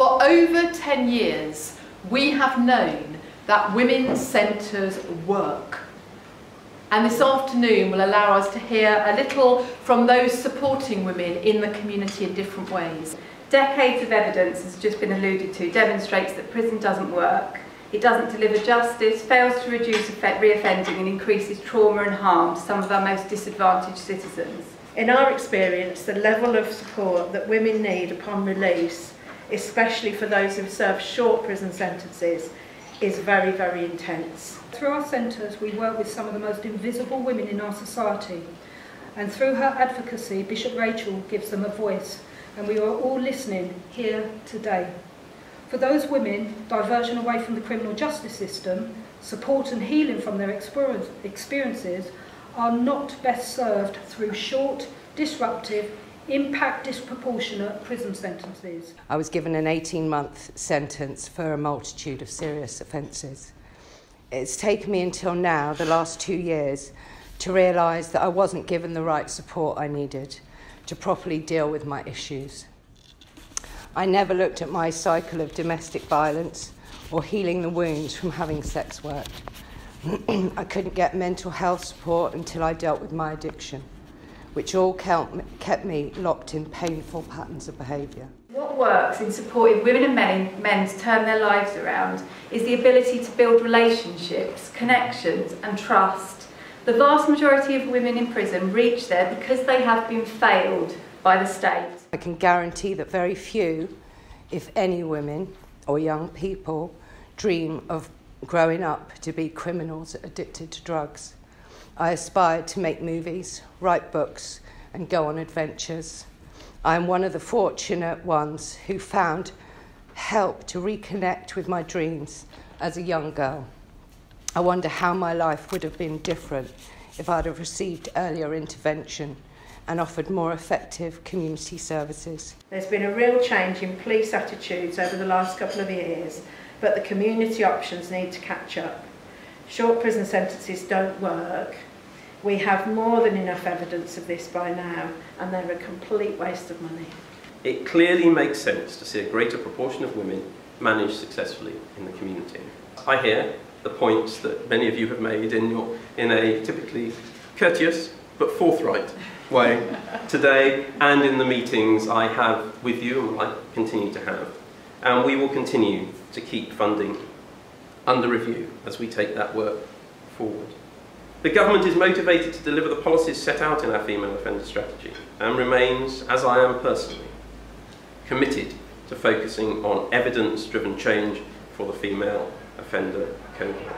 For over 10 years, we have known that women's centres work. And this afternoon will allow us to hear a little from those supporting women in the community in different ways. Decades of evidence, has just been alluded to, demonstrates that prison doesn't work. It doesn't deliver justice, fails to reduce reoffending and increases trauma and harm to some of our most disadvantaged citizens. In our experience, the level of support that women need upon release, especially for those who serve short prison sentences, is very, very intense. Through our centres, we work with some of the most invisible women in our society. And through her advocacy, Bishop Rachel gives them a voice. And we are all listening here today. For those women, diversion away from the criminal justice system, support and healing from their experiences are not best served through short, disruptive, impact disproportionate prison sentences. I was given an 18 month sentence for a multitude of serious offences. It's taken me until now, the last two years, to realise that I wasn't given the right support I needed to properly deal with my issues. I never looked at my cycle of domestic violence or healing the wounds from having sex work. I couldn't get mental health support until I dealt with my addiction which all kept me locked in painful patterns of behaviour. What works in supporting women and men, men to turn their lives around is the ability to build relationships, connections and trust. The vast majority of women in prison reach there because they have been failed by the state. I can guarantee that very few, if any women or young people, dream of growing up to be criminals addicted to drugs. I aspired to make movies, write books, and go on adventures. I am one of the fortunate ones who found help to reconnect with my dreams as a young girl. I wonder how my life would have been different if I'd have received earlier intervention and offered more effective community services. There's been a real change in police attitudes over the last couple of years, but the community options need to catch up. Short prison sentences don't work, We have more than enough evidence of this by now, and they're a complete waste of money. It clearly makes sense to see a greater proportion of women managed successfully in the community. I hear the points that many of you have made in, your, in a typically courteous but forthright way today and in the meetings I have with you and I continue to have. And we will continue to keep funding under review as we take that work forward. The government is motivated to deliver the policies set out in our female offender strategy and remains, as I am personally, committed to focusing on evidence-driven change for the female offender cohort.